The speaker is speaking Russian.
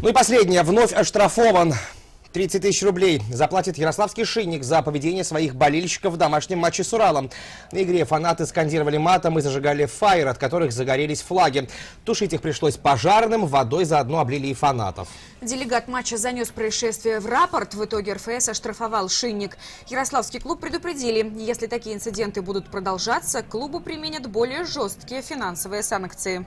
Ну и последнее. Вновь оштрафован. 30 тысяч рублей заплатит ярославский шинник за поведение своих болельщиков в домашнем матче с Уралом. На игре фанаты скандировали матом и зажигали фаер, от которых загорелись флаги. Тушить их пришлось пожарным, водой заодно облили и фанатов. Делегат матча занес происшествие в рапорт. В итоге РФС оштрафовал шинник. Ярославский клуб предупредили, если такие инциденты будут продолжаться, клубу применят более жесткие финансовые санкции.